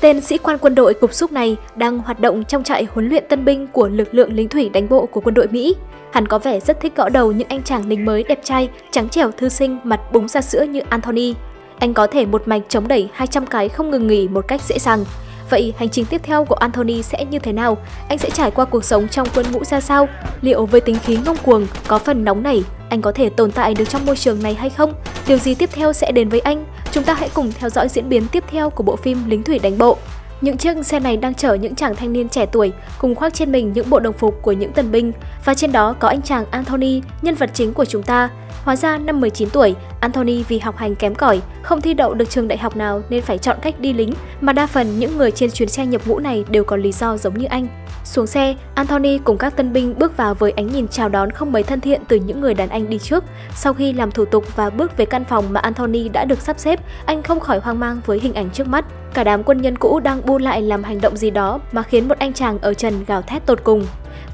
Tên sĩ quan quân đội cục xúc này đang hoạt động trong trại huấn luyện tân binh của lực lượng lính thủy đánh bộ của quân đội Mỹ. Hắn có vẻ rất thích gõ đầu những anh chàng lính mới đẹp trai, trắng trẻo thư sinh, mặt búng ra sữa như Anthony. Anh có thể một mạch chống đẩy 200 cái không ngừng nghỉ một cách dễ dàng. Vậy hành trình tiếp theo của Anthony sẽ như thế nào? Anh sẽ trải qua cuộc sống trong quân ngũ ra sao? Liệu với tính khí ngông cuồng, có phần nóng nảy, anh có thể tồn tại được trong môi trường này hay không? Điều gì tiếp theo sẽ đến với anh? Chúng ta hãy cùng theo dõi diễn biến tiếp theo của bộ phim Lính thủy đánh bộ. Những chiếc xe này đang chở những chàng thanh niên trẻ tuổi cùng khoác trên mình những bộ đồng phục của những tân binh và trên đó có anh chàng Anthony, nhân vật chính của chúng ta. Hóa ra năm 19 tuổi, Anthony vì học hành kém cỏi, không thi đậu được trường đại học nào nên phải chọn cách đi lính, mà đa phần những người trên chuyến xe nhập ngũ này đều có lý do giống như anh. Xuống xe, Anthony cùng các tân binh bước vào với ánh nhìn chào đón không mấy thân thiện từ những người đàn anh đi trước. Sau khi làm thủ tục và bước về căn phòng mà Anthony đã được sắp xếp, anh không khỏi hoang mang với hình ảnh trước mắt. Cả đám quân nhân cũ đang bu lại làm hành động gì đó mà khiến một anh chàng ở trần gào thét tột cùng.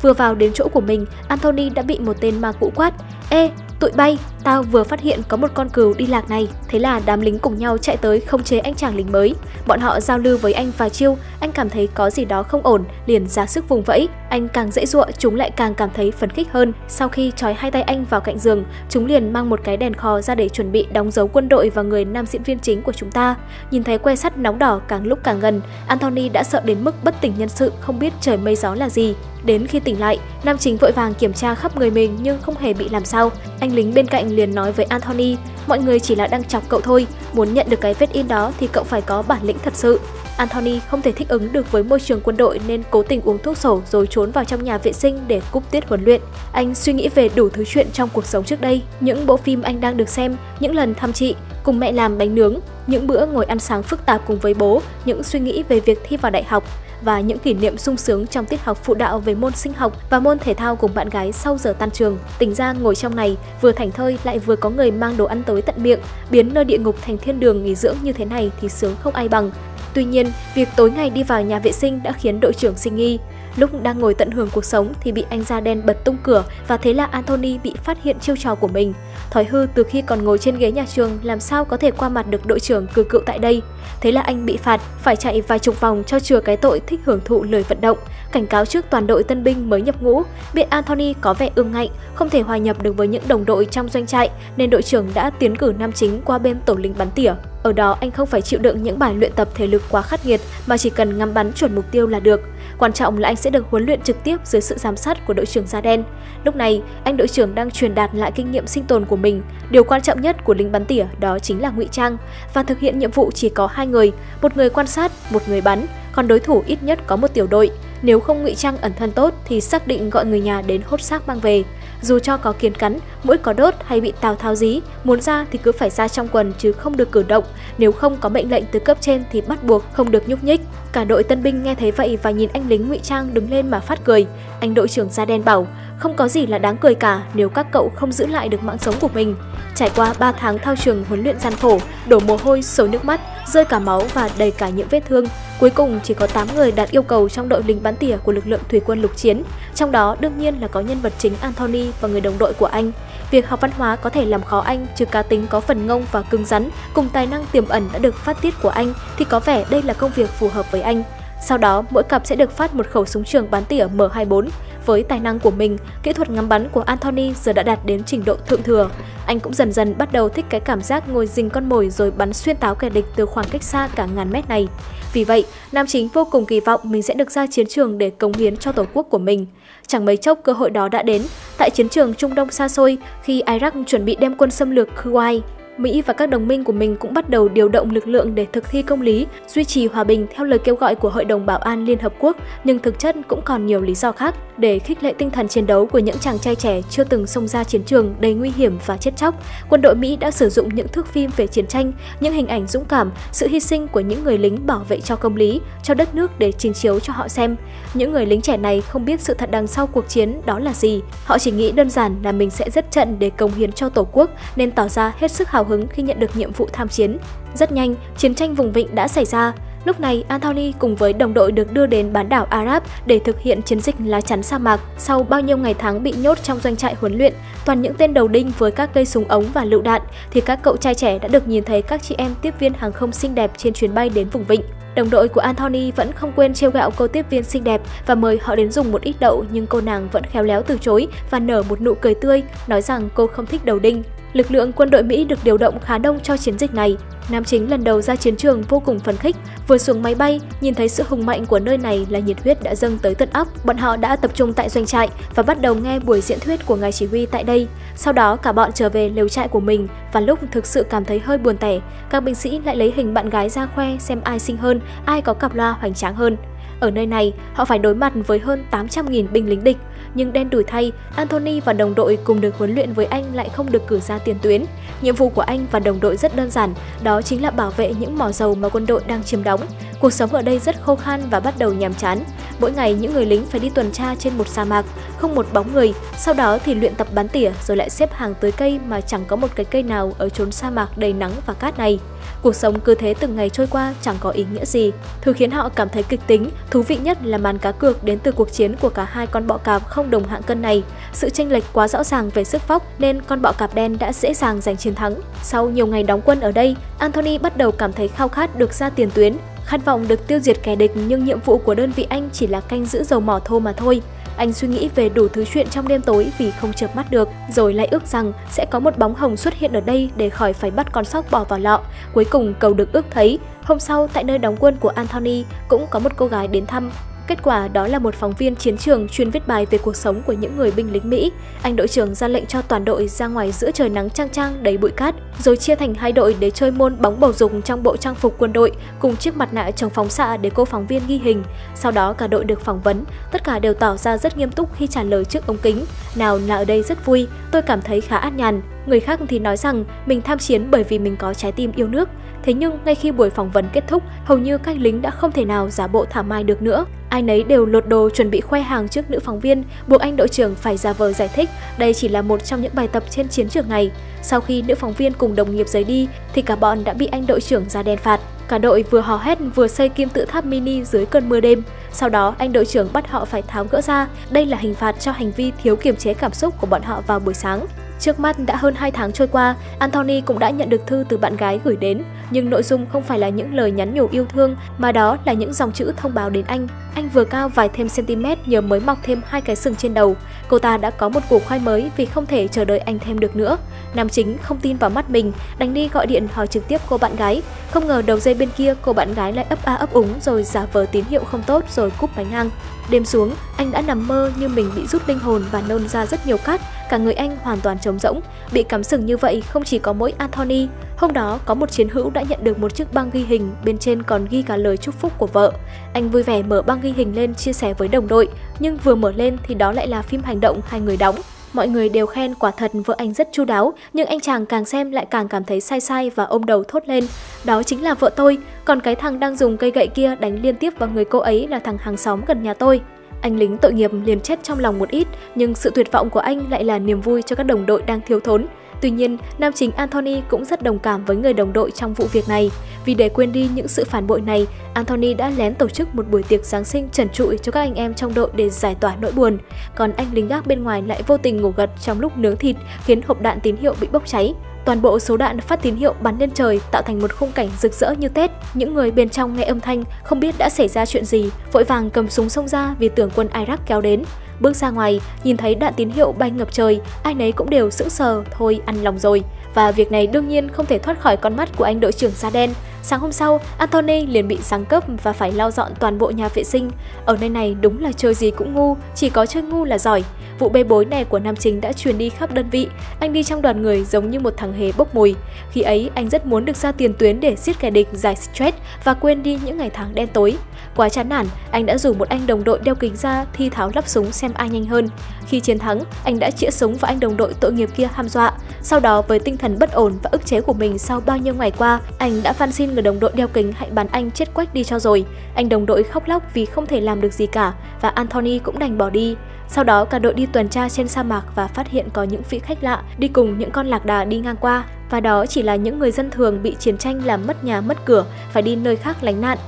Vừa vào đến chỗ của mình, Anthony đã bị một tên ma cũ quát. Ê, Tụi bay, tao vừa phát hiện có một con cừu đi lạc này. Thế là đám lính cùng nhau chạy tới không chế anh chàng lính mới. Bọn họ giao lưu với anh vài chiêu, anh cảm thấy có gì đó không ổn, liền ra sức vùng vẫy. Anh càng dễ dụa, chúng lại càng cảm thấy phấn khích hơn. Sau khi trói hai tay anh vào cạnh giường, chúng liền mang một cái đèn kho ra để chuẩn bị đóng dấu quân đội và người nam diễn viên chính của chúng ta. Nhìn thấy que sắt nóng đỏ càng lúc càng gần, Anthony đã sợ đến mức bất tỉnh nhân sự, không biết trời mây gió là gì. Đến khi tỉnh lại, nam chính vội vàng kiểm tra khắp người mình nhưng không hề bị làm sao. Anh lính bên cạnh liền nói với Anthony, mọi người chỉ là đang chọc cậu thôi, muốn nhận được cái vết in đó thì cậu phải có bản lĩnh thật sự. Anthony không thể thích ứng được với môi trường quân đội nên cố tình uống thuốc sổ rồi trốn vào trong nhà vệ sinh để cúp tiết huấn luyện. Anh suy nghĩ về đủ thứ chuyện trong cuộc sống trước đây, những bộ phim anh đang được xem, những lần thăm chị, cùng mẹ làm bánh nướng, những bữa ngồi ăn sáng phức tạp cùng với bố, những suy nghĩ về việc thi vào đại học và những kỷ niệm sung sướng trong tiết học phụ đạo về môn sinh học và môn thể thao cùng bạn gái sau giờ tan trường. Tính ra ngồi trong này vừa thành thơi lại vừa có người mang đồ ăn tới tận miệng, biến nơi địa ngục thành thiên đường nghỉ dưỡng như thế này thì sướng không ai bằng. Tuy nhiên, việc tối ngày đi vào nhà vệ sinh đã khiến đội trưởng sinh nghi. Lúc đang ngồi tận hưởng cuộc sống thì bị anh da đen bật tung cửa và thế là Anthony bị phát hiện chiêu trò của mình. Thói hư từ khi còn ngồi trên ghế nhà trường làm sao có thể qua mặt được đội trưởng cư cựu tại đây. Thế là anh bị phạt, phải chạy vài chục vòng cho chừa cái tội thích hưởng thụ lời vận động, cảnh cáo trước toàn đội tân binh mới nhập ngũ. Biết Anthony có vẻ ương ngạnh, không thể hòa nhập được với những đồng đội trong doanh trại nên đội trưởng đã tiến cử nam chính qua bên tổ lính bắn tỉa. Ở đó anh không phải chịu đựng những bài luyện tập thể lực quá khắc nghiệt mà chỉ cần ngắm bắn chuẩn mục tiêu là được. Quan trọng là anh sẽ được huấn luyện trực tiếp dưới sự giám sát của đội trưởng da đen. Lúc này, anh đội trưởng đang truyền đạt lại kinh nghiệm sinh tồn của mình. Điều quan trọng nhất của lính bắn tỉa đó chính là ngụy trang và thực hiện nhiệm vụ chỉ có hai người, một người quan sát, một người bắn, còn đối thủ ít nhất có một tiểu đội. Nếu không ngụy trang ẩn thân tốt thì xác định gọi người nhà đến hốt xác mang về. Dù cho có kiến cắn, mũi có đốt hay bị tào tháo dí, muốn ra thì cứ phải ra trong quần chứ không được cử động. Nếu không có mệnh lệnh từ cấp trên thì bắt buộc không được nhúc nhích. Cả đội tân binh nghe thấy vậy và nhìn anh lính ngụy trang đứng lên mà phát cười. Anh đội trưởng da đen bảo, không có gì là đáng cười cả nếu các cậu không giữ lại được mạng sống của mình. Trải qua 3 tháng thao trường huấn luyện gian khổ, đổ mồ hôi, sầu nước mắt, rơi cả máu và đầy cả những vết thương, cuối cùng chỉ có 8 người đạt yêu cầu trong đội lính bắn tỉa của lực lượng thủy quân lục chiến. Trong đó đương nhiên là có nhân vật chính Anthony và người đồng đội của anh. Việc học văn hóa có thể làm khó anh trừ cá tính có phần ngông và cứng rắn, cùng tài năng tiềm ẩn đã được phát tiết của anh thì có vẻ đây là công việc phù hợp với anh. Sau đó, mỗi cặp sẽ được phát một khẩu súng trường bắn tỉa M24. Với tài năng của mình, kỹ thuật ngắm bắn của Anthony giờ đã đạt đến trình độ thượng thừa. Anh cũng dần dần bắt đầu thích cái cảm giác ngồi rình con mồi rồi bắn xuyên táo kẻ địch từ khoảng cách xa cả ngàn mét này. Vì vậy, nam chính vô cùng kỳ vọng mình sẽ được ra chiến trường để cống hiến cho tổ quốc của mình. Chẳng mấy chốc cơ hội đó đã đến, tại chiến trường Trung Đông xa xôi khi Iraq chuẩn bị đem quân xâm lược Kuwait. Mỹ và các đồng minh của mình cũng bắt đầu điều động lực lượng để thực thi công lý, duy trì hòa bình theo lời kêu gọi của Hội đồng Bảo an Liên Hợp Quốc, nhưng thực chất cũng còn nhiều lý do khác để khích lệ tinh thần chiến đấu của những chàng trai trẻ chưa từng xông ra chiến trường đầy nguy hiểm và chết chóc. Quân đội Mỹ đã sử dụng những thước phim về chiến tranh, những hình ảnh dũng cảm, sự hy sinh của những người lính bảo vệ cho công lý, cho đất nước để trình chiếu cho họ xem. Những người lính trẻ này không biết sự thật đằng sau cuộc chiến đó là gì. Họ chỉ nghĩ đơn giản là mình sẽ rất trận để cống hiến cho Tổ quốc nên tỏ ra hết sức hào hào hứng khi nhận được nhiệm vụ tham chiến. Rất nhanh, chiến tranh vùng vịnh đã xảy ra. Lúc này, Anthony cùng với đồng đội được đưa đến bán đảo Arab để thực hiện chiến dịch lá chắn sa mạc. Sau bao nhiêu ngày tháng bị nhốt trong doanh trại huấn luyện, toàn những tên đầu đinh với các cây súng ống và lựu đạn, thì các cậu trai trẻ đã được nhìn thấy các chị em tiếp viên hàng không xinh đẹp trên chuyến bay đến vùng vịnh. Đồng đội của Anthony vẫn không quên trêu gạo cô tiếp viên xinh đẹp và mời họ đến dùng một ít đậu nhưng cô nàng vẫn khéo léo từ chối và nở một nụ cười tươi, nói rằng cô không thích đầu đinh. Lực lượng quân đội Mỹ được điều động khá đông cho chiến dịch này. Nam chính lần đầu ra chiến trường vô cùng phấn khích, vừa xuống máy bay, nhìn thấy sự hùng mạnh của nơi này là nhiệt huyết đã dâng tới tận óc. Bọn họ đã tập trung tại doanh trại và bắt đầu nghe buổi diễn thuyết của ngài chỉ huy tại đây. Sau đó cả bọn trở về lều trại của mình và lúc thực sự cảm thấy hơi buồn tẻ, các binh sĩ lại lấy hình bạn gái ra khoe xem ai xinh hơn, ai có cặp loa hoành tráng hơn. Ở nơi này, họ phải đối mặt với hơn 800.000 binh lính địch, nhưng đen đủi thay, Anthony và đồng đội cùng được huấn luyện với anh lại không được cử ra tiền tuyến. Nhiệm vụ của anh và đồng đội rất đơn giản, đó chính là bảo vệ những mỏ dầu mà quân đội đang chiếm đóng. Cuộc sống ở đây rất khô khan và bắt đầu nhàm chán. Mỗi ngày những người lính phải đi tuần tra trên một sa mạc, không một bóng người, sau đó thì luyện tập bắn tỉa rồi lại xếp hàng tới cây mà chẳng có một cái cây nào ở chốn sa mạc đầy nắng và cát này. Cuộc sống cứ thế từng ngày trôi qua chẳng có ý nghĩa gì. Thứ khiến họ cảm thấy kịch tính, thú vị nhất là màn cá cược đến từ cuộc chiến của cả hai con bọ cạp không đồng hạng cân này. Sự chênh lệch quá rõ ràng về sức vóc nên con bọ cạp đen đã dễ dàng giành chiến thắng. Sau nhiều ngày đóng quân ở đây, Anthony bắt đầu cảm thấy khao khát được ra tiền tuyến, khát vọng được tiêu diệt kẻ địch nhưng nhiệm vụ của đơn vị anh chỉ là canh giữ dầu mỏ thô mà thôi. Anh suy nghĩ về đủ thứ chuyện trong đêm tối vì không chợp mắt được, rồi lại ước rằng sẽ có một bóng hồng xuất hiện ở đây để khỏi phải bắt con sóc bỏ vào lọ. Cuối cùng cầu được ước thấy. Hôm sau, tại nơi đóng quân của Anthony, cũng có một cô gái đến thăm. Kết quả đó là một phóng viên chiến trường chuyên viết bài về cuộc sống của những người binh lính Mỹ. Anh đội trưởng ra lệnh cho toàn đội ra ngoài giữa trời nắng trang trang đầy bụi cát, rồi chia thành hai đội để chơi môn bóng bầu dục trong bộ trang phục quân đội cùng chiếc mặt nạ chống phóng xạ để cô phóng viên ghi hình. Sau đó cả đội được phỏng vấn, tất cả đều tỏ ra rất nghiêm túc khi trả lời trước ống kính. Nào là ở đây rất vui, tôi cảm thấy khá an nhàn. Người khác thì nói rằng mình tham chiến bởi vì mình có trái tim yêu nước. Thế nhưng ngay khi buổi phỏng vấn kết thúc, hầu như các lính đã không thể nào giả bộ thả mai được nữa. Ai nấy đều lột đồ chuẩn bị khoe hàng trước nữ phóng viên, buộc anh đội trưởng phải giả vờ giải thích đây chỉ là một trong những bài tập trên chiến trường này. Sau khi nữ phóng viên cùng đồng nghiệp rời đi thì cả bọn đã bị anh đội trưởng ra đen phạt. Cả đội vừa hò hét vừa xây kim tự tháp mini dưới cơn mưa đêm. Sau đó, anh đội trưởng bắt họ phải tháo gỡ ra. Đây là hình phạt cho hành vi thiếu kiềm chế cảm xúc của bọn họ vào buổi sáng. Trước mắt đã hơn 2 tháng trôi qua, Anthony cũng đã nhận được thư từ bạn gái gửi đến, nhưng nội dung không phải là những lời nhắn nhủ yêu thương mà đó là những dòng chữ thông báo đến anh. Anh vừa cao vài thêm cm nhờ mới mọc thêm hai cái sừng trên đầu. Cô ta đã có một cuộc khoai mới vì không thể chờ đợi anh thêm được nữa. Nam chính không tin vào mắt mình, đánh đi gọi điện hỏi trực tiếp cô bạn gái. Không ngờ đầu dây bên kia cô bạn gái lại ấp a ấp úng rồi giả vờ tín hiệu không tốt rồi cúp máy ngang. Đêm xuống, anh đã nằm mơ như mình bị rút linh hồn và nôn ra rất nhiều cát, cả người anh hoàn toàn trống rỗng. Bị cắm sừng như vậy không chỉ có mỗi Anthony, hôm đó có một chiến hữu đã nhận được một chiếc băng ghi hình, bên trên còn ghi cả lời chúc phúc của vợ. Anh vui vẻ mở băng ghi hình lên chia sẻ với đồng đội, nhưng vừa mở lên thì đó lại là phim hành động hai người đóng. Mọi người đều khen quả thật vợ anh rất chu đáo, nhưng anh chàng càng xem lại càng cảm thấy sai sai và ôm đầu thốt lên. Đó chính là vợ tôi, còn cái thằng đang dùng cây gậy kia đánh liên tiếp vào người cô ấy là thằng hàng xóm gần nhà tôi. Anh lính tội nghiệp liền chết trong lòng một ít, nhưng sự tuyệt vọng của anh lại là niềm vui cho các đồng đội đang thiếu thốn. Tuy nhiên, nam chính Anthony cũng rất đồng cảm với người đồng đội trong vụ việc này. Vì để quên đi những sự phản bội này, Anthony đã lén tổ chức một buổi tiệc Giáng sinh trần trụi cho các anh em trong đội để giải tỏa nỗi buồn. Còn anh lính gác bên ngoài lại vô tình ngủ gật trong lúc nướng thịt, khiến hộp đạn tín hiệu bị bốc cháy. Toàn bộ số đạn phát tín hiệu bắn lên trời tạo thành một khung cảnh rực rỡ như Tết. Những người bên trong nghe âm thanh không biết đã xảy ra chuyện gì, vội vàng cầm súng xông ra vì tưởng quân Iraq kéo đến. Bước ra ngoài, nhìn thấy đạn tín hiệu bay ngập trời, ai nấy cũng đều sững sờ, thôi ăn lòng rồi. Và việc này đương nhiên không thể thoát khỏi con mắt của anh đội trưởng da đen. Sáng hôm sau, Anthony liền bị sáng cấp và phải lau dọn toàn bộ nhà vệ sinh. Ở nơi này đúng là chơi gì cũng ngu, chỉ có chơi ngu là giỏi. Vụ bê bối này của nam chính đã truyền đi khắp đơn vị. Anh đi trong đoàn người giống như một thằng hề bốc mùi. Khi ấy, anh rất muốn được ra tiền tuyến để giết kẻ địch giải stress và quên đi những ngày tháng đen tối. Quá chán nản, anh đã rủ một anh đồng đội đeo kính ra thi tháo lắp súng xem ai nhanh hơn. Khi chiến thắng, anh đã chĩa súng vào anh đồng đội tội nghiệp kia ham dọa. Sau đó với tinh thần bất ổn và ức chế của mình sau bao nhiêu ngày qua, anh đã van xin người đồng đội đeo kính hãy bán anh chết quách đi cho rồi. Anh đồng đội khóc lóc vì không thể làm được gì cả và Anthony cũng đành bỏ đi. Sau đó cả đội đi tuần tra trên sa mạc và phát hiện có những vị khách lạ đi cùng những con lạc đà đi ngang qua. Và đó chỉ là những người dân thường bị chiến tranh làm mất nhà mất cửa, phải đi nơi khác lánh nạn.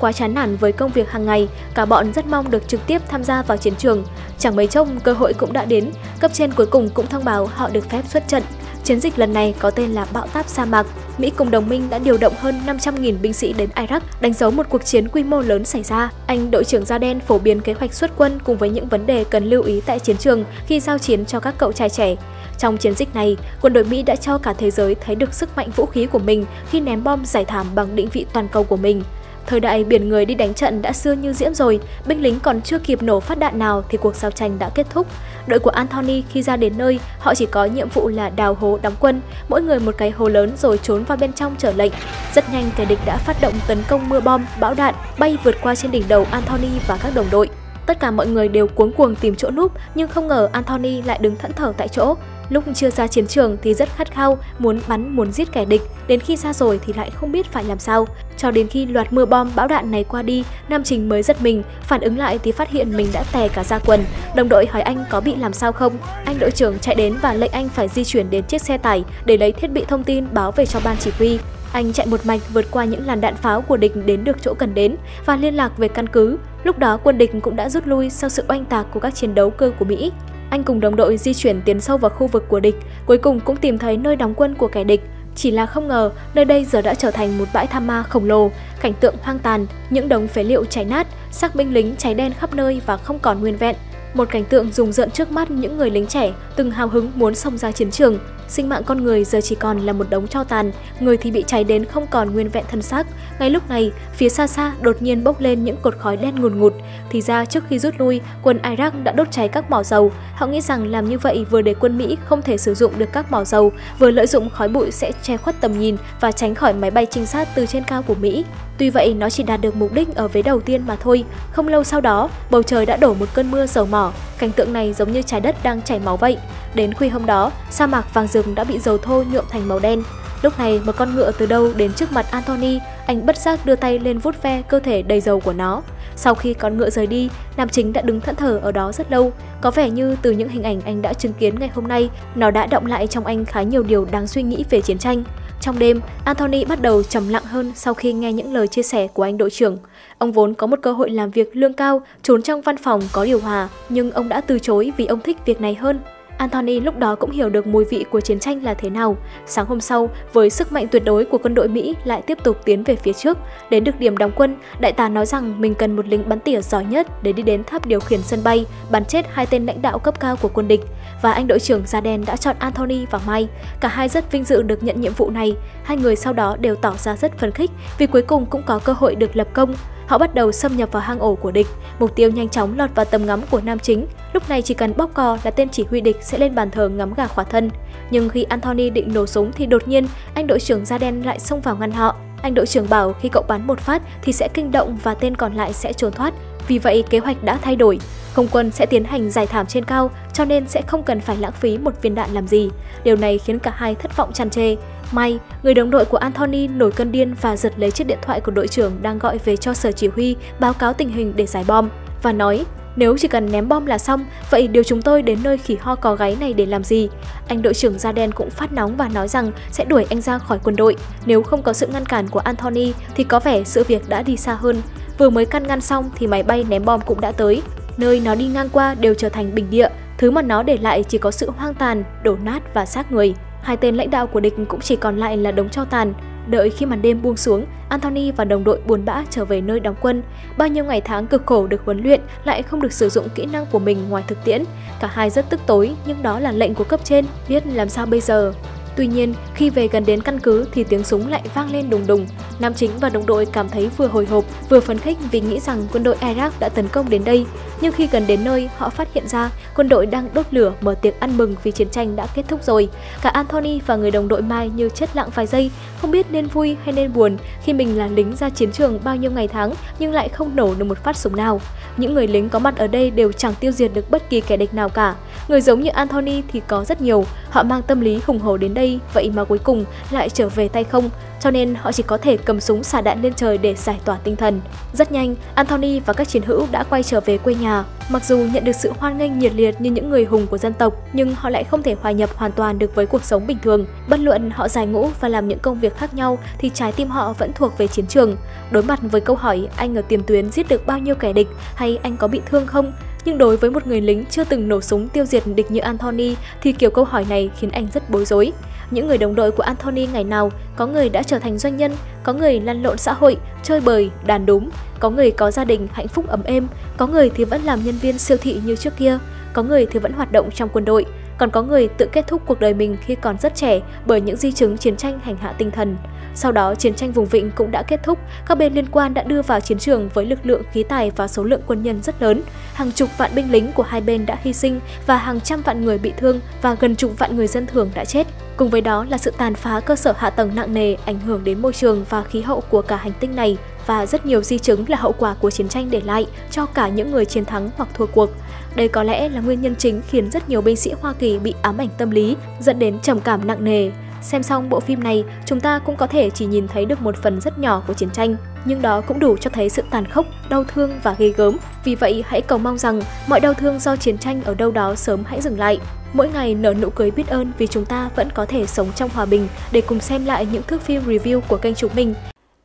Quá chán nản với công việc hàng ngày, cả bọn rất mong được trực tiếp tham gia vào chiến trường. Chẳng mấy chốc cơ hội cũng đã đến, cấp trên cuối cùng cũng thông báo họ được phép xuất trận. Chiến dịch lần này có tên là Bão táp sa mạc. Mỹ cùng đồng minh đã điều động hơn 500.000 binh sĩ đến Iraq, đánh dấu một cuộc chiến quy mô lớn xảy ra. Anh đội trưởng da đen phổ biến kế hoạch xuất quân cùng với những vấn đề cần lưu ý tại chiến trường khi giao chiến cho các cậu trai trẻ. Trong chiến dịch này, quân đội Mỹ đã cho cả thế giới thấy được sức mạnh vũ khí của mình khi ném bom giải thảm bằng định vị toàn cầu của mình. Thời đại biển người đi đánh trận đã xưa như diễm rồi, binh lính còn chưa kịp nổ phát đạn nào thì cuộc giao tranh đã kết thúc. Đội của Anthony khi ra đến nơi, họ chỉ có nhiệm vụ là đào hố đóng quân, mỗi người một cái hố lớn rồi trốn vào bên trong chờ lệnh. Rất nhanh kẻ địch đã phát động tấn công mưa bom, bão đạn, bay vượt qua trên đỉnh đầu Anthony và các đồng đội. Tất cả mọi người đều cuống cuồng tìm chỗ núp, nhưng không ngờ Anthony lại đứng thẫn thờ tại chỗ. Lúc chưa ra chiến trường thì rất khát khao, muốn bắn, muốn giết kẻ địch, đến khi ra rồi thì lại không biết phải làm sao. Cho đến khi loạt mưa bom bão đạn này qua đi, Nam Trình mới giật mình, phản ứng lại thì phát hiện mình đã tè cả da quần. Đồng đội hỏi anh có bị làm sao không? Anh đội trưởng chạy đến và lệnh anh phải di chuyển đến chiếc xe tải để lấy thiết bị thông tin báo về cho ban chỉ huy. Anh chạy một mạch vượt qua những làn đạn pháo của địch đến được chỗ cần đến và liên lạc về căn cứ. Lúc đó quân địch cũng đã rút lui sau sự oanh tạc của các chiến đấu cơ của Mỹ. Anh cùng đồng đội di chuyển tiến sâu vào khu vực của địch, cuối cùng cũng tìm thấy nơi đóng quân của kẻ địch. Chỉ là không ngờ, nơi đây giờ đã trở thành một bãi tham ma khổng lồ, cảnh tượng hoang tàn, những đống phế liệu cháy nát, xác binh lính cháy đen khắp nơi và không còn nguyên vẹn. Một cảnh tượng rùng rợn trước mắt những người lính trẻ từng hào hứng muốn xông ra chiến trường. Sinh mạng con người giờ chỉ còn là một đống tro tàn, người thì bị cháy đến không còn nguyên vẹn thân xác. Ngay lúc này, phía xa xa đột nhiên bốc lên những cột khói đen ngùn ngụt. Thì ra trước khi rút lui, quân Iraq đã đốt cháy các mỏ dầu. Họ nghĩ rằng làm như vậy vừa để quân Mỹ không thể sử dụng được các mỏ dầu, vừa lợi dụng khói bụi sẽ che khuất tầm nhìn và tránh khỏi máy bay trinh sát từ trên cao của Mỹ. Tuy vậy, nó chỉ đạt được mục đích ở vế đầu tiên mà thôi. Không lâu sau đó, bầu trời đã đổ một cơn mưa dầu mỏ. Cảnh tượng này giống như trái đất đang chảy máu vậy. Đến khuya hôm đó, sa mạc vàng rừng đã bị dầu thô nhuộm thành màu đen. Lúc này, một con ngựa từ đâu đến trước mặt Anthony, anh bất giác đưa tay lên vuốt ve cơ thể đầy dầu của nó. Sau khi con ngựa rời đi, nam chính đã đứng thẫn thờ ở đó rất lâu. Có vẻ như từ những hình ảnh anh đã chứng kiến ngày hôm nay, nó đã động lại trong anh khá nhiều điều đáng suy nghĩ về chiến tranh. Trong đêm, Anthony bắt đầu trầm lặng hơn sau khi nghe những lời chia sẻ của anh đội trưởng. Ông vốn có một cơ hội làm việc lương cao, trốn trong văn phòng có điều hòa, nhưng ông đã từ chối vì ông thích việc này hơn. Anthony lúc đó cũng hiểu được mùi vị của chiến tranh là thế nào. Sáng hôm sau, với sức mạnh tuyệt đối của quân đội Mỹ lại tiếp tục tiến về phía trước. Đến được điểm đóng quân, đại tá nói rằng mình cần một lính bắn tỉa giỏi nhất để đi đến tháp điều khiển sân bay, bắn chết hai tên lãnh đạo cấp cao của quân địch. Và anh đội trưởng da đen đã chọn Anthony và May. Cả hai rất vinh dự được nhận nhiệm vụ này. Hai người sau đó đều tỏ ra rất phấn khích vì cuối cùng cũng có cơ hội được lập công. Họ bắt đầu xâm nhập vào hang ổ của địch, mục tiêu nhanh chóng lọt vào tầm ngắm của nam chính. Lúc này chỉ cần bóp cò là tên chỉ huy địch sẽ lên bàn thờ ngắm gà khỏa thân. Nhưng khi Anthony định nổ súng thì đột nhiên anh đội trưởng da đen lại xông vào ngăn họ. Anh đội trưởng bảo khi cậu bắn một phát thì sẽ kinh động và tên còn lại sẽ trốn thoát. Vì vậy kế hoạch đã thay đổi. Không quân sẽ tiến hành giải thảm trên cao cho nên sẽ không cần phải lãng phí một viên đạn làm gì. Điều này khiến cả hai thất vọng tràn trề. May, người đồng đội của Anthony nổi cơn điên và giật lấy chiếc điện thoại của đội trưởng đang gọi về cho sở chỉ huy báo cáo tình hình để giải bom và nói nếu chỉ cần ném bom là xong, vậy điều chúng tôi đến nơi khỉ ho có gáy này để làm gì? Anh đội trưởng da đen cũng phát nóng và nói rằng sẽ đuổi anh ra khỏi quân đội. Nếu không có sự ngăn cản của Anthony thì có vẻ sự việc đã đi xa hơn. Vừa mới căn ngăn xong thì máy bay ném bom cũng đã tới. Nơi nó đi ngang qua đều trở thành bình địa, thứ mà nó để lại chỉ có sự hoang tàn, đổ nát và xác người. Hai tên lãnh đạo của địch cũng chỉ còn lại là đống cho tàn. Đợi khi màn đêm buông xuống, Anthony và đồng đội buồn bã trở về nơi đóng quân. Bao nhiêu ngày tháng cực khổ được huấn luyện lại không được sử dụng kỹ năng của mình ngoài thực tiễn. Cả hai rất tức tối, nhưng đó là lệnh của cấp trên, biết làm sao bây giờ. Tuy nhiên, khi về gần đến căn cứ thì tiếng súng lại vang lên đùng đùng. Nam chính và đồng đội cảm thấy vừa hồi hộp, vừa phấn khích vì nghĩ rằng quân đội Iraq đã tấn công đến đây. Nhưng khi gần đến nơi, họ phát hiện ra quân đội đang đốt lửa mở tiệc ăn mừng vì chiến tranh đã kết thúc rồi. Cả Anthony và người đồng đội Mai như chết lặng vài giây, không biết nên vui hay nên buồn khi mình là lính ra chiến trường bao nhiêu ngày tháng nhưng lại không nổ được một phát súng nào. Những người lính có mặt ở đây đều chẳng tiêu diệt được bất kỳ kẻ địch nào cả. Người giống như Anthony thì có rất nhiều, họ mang tâm lý hùng hổ đến đây đây vậy mà cuối cùng lại trở về tay không, cho nên họ chỉ có thể cầm súng xả đạn lên trời để giải tỏa tinh thần. Rất nhanh, Anthony và các chiến hữu đã quay trở về quê nhà. Mặc dù nhận được sự hoan nghênh nhiệt liệt như những người hùng của dân tộc, nhưng họ lại không thể hòa nhập hoàn toàn được với cuộc sống bình thường. Bất luận họ giải ngũ và làm những công việc khác nhau thì trái tim họ vẫn thuộc về chiến trường. Đối mặt với câu hỏi anh ở tiền tuyến giết được bao nhiêu kẻ địch hay anh có bị thương không, nhưng đối với một người lính chưa từng nổ súng tiêu diệt địch như Anthony thì kiểu câu hỏi này khiến anh rất bối rối. Những người đồng đội của Anthony ngày nào, có người đã trở thành doanh nhân, có người lăn lộn xã hội, chơi bời, đàn đúng, có người có gia đình hạnh phúc ấm êm, có người thì vẫn làm nhân viên siêu thị như trước kia, có người thì vẫn hoạt động trong quân đội, còn có người tự kết thúc cuộc đời mình khi còn rất trẻ bởi những di chứng chiến tranh hành hạ tinh thần. Sau đó, chiến tranh vùng vịnh cũng đã kết thúc, các bên liên quan đã đưa vào chiến trường với lực lượng khí tài và số lượng quân nhân rất lớn. Hàng chục vạn binh lính của hai bên đã hy sinh và hàng trăm vạn người bị thương và gần chục vạn người dân thường đã chết. Cùng với đó là sự tàn phá cơ sở hạ tầng nặng nề ảnh hưởng đến môi trường và khí hậu của cả hành tinh này và rất nhiều di chứng là hậu quả của chiến tranh để lại cho cả những người chiến thắng hoặc thua cuộc. Đây có lẽ là nguyên nhân chính khiến rất nhiều binh sĩ Hoa Kỳ bị ám ảnh tâm lý, dẫn đến trầm cảm nặng nề. Xem xong bộ phim này, chúng ta cũng có thể chỉ nhìn thấy được một phần rất nhỏ của chiến tranh, nhưng đó cũng đủ cho thấy sự tàn khốc, đau thương và ghê gớm. Vì vậy, hãy cầu mong rằng mọi đau thương do chiến tranh ở đâu đó sớm hãy dừng lại. Mỗi ngày nở nụ cười biết ơn vì chúng ta vẫn có thể sống trong hòa bình để cùng xem lại những thước phim review của kênh chúng mình.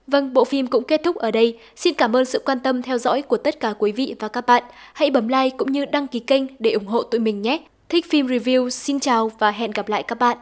Vâng, bộ phim cũng kết thúc ở đây. Xin cảm ơn sự quan tâm theo dõi của tất cả quý vị và các bạn. Hãy bấm like cũng như đăng ký kênh để ủng hộ tụi mình nhé. Thích phim review, xin chào và hẹn gặp lại các bạn.